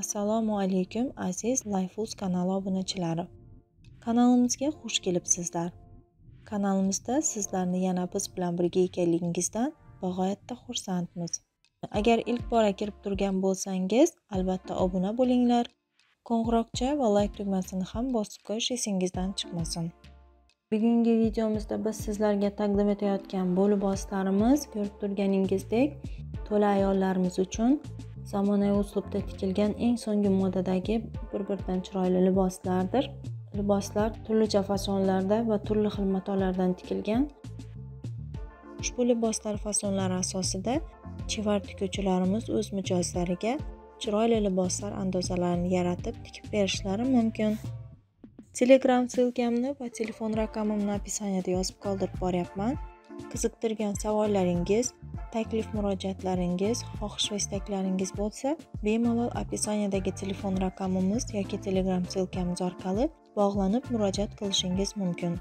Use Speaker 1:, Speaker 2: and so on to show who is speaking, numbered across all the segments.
Speaker 1: assalomu alaykum aziz lifeus kanali obunachilari. Kanalimizga xush kelibsizlar. Kanalimizda sizlarni yana biz bilan birga ekanligingizdan bag'oyatda xursandmiz. Agar ilk bora kirib turgan bo'lsangiz albatta obuna bo'linglar. Qo'ng'iroqcha va layk tugmasini ham bosib qo'yish esingizdan chiqmasin. Bugungi videomizda biz sizlarga taqdim etayotgan bu liboslarimiz ko'rib turganingizdek to'la ayollarimiz uchun zamonaviy uslubda tikilgan eng so'nggi modadagi bir biridan chiroyli liboslardir. Liboslar turlicha fasonlarda va turli xil matolardan tikilgan. Ushbu liboslar fasonlari asosida chevar tikuvchilarimiz o'z mijozlariga chiroyli liboslar andozalarini yaratib tikib berishlari mumkin. Telegram ssilkamni va telefon raqamimni описаниеda yozib qoldirib boryapman. qiziqtirgan savollaringiz taklif murojaatlaringiz xohish va istaklaringiz bo'lsa bemalol описаниедagi telefon raqamimiz yoki telegram ssilkamiz orqali bog'lanib murojaat qilishingiz mumkin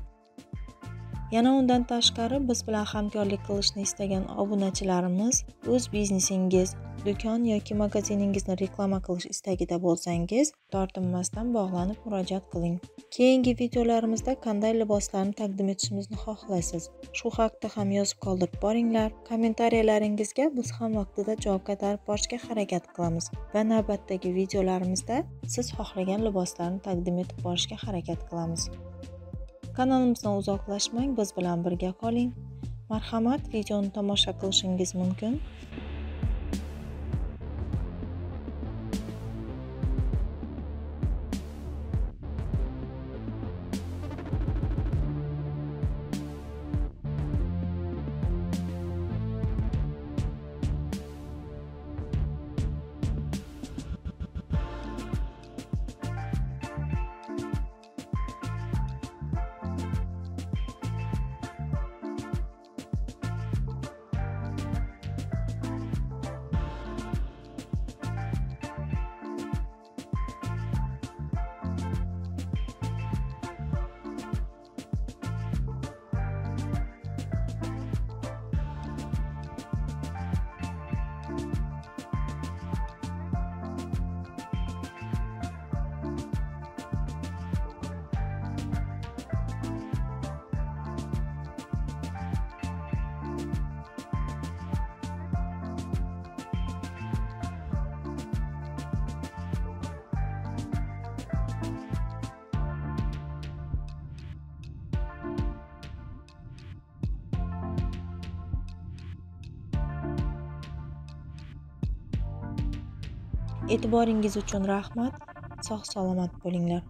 Speaker 1: Yana undan tashqari biz bilan hamkorlik qilishni istagan obunachilarimiz o'z biznesingiz do'kon yoki magaziningizni reklama qilish istagida bo'lsangiz tortinmasdan bog'lanib murojaat qiling. Keyingi videolarimizda qanday liboslarni taqdim etishimizni xohlaysiz. Shu haqda ham yozib qoldirib boringlar. Kommentariyalaringizga biz ham vaqtida javob qaytarib borishga harakat qilamiz va navbatdagi videolarimizda siz xohlagan liboslarni taqdim etib borishga harakat qilamiz. Kanalimizdan uzoqlashmang biz bilan birga qoling. Marhamat videoni tomosha qilishingiz mumkin. E'tiboringiz uchun rahmat. Sog' salomat bo'linglar.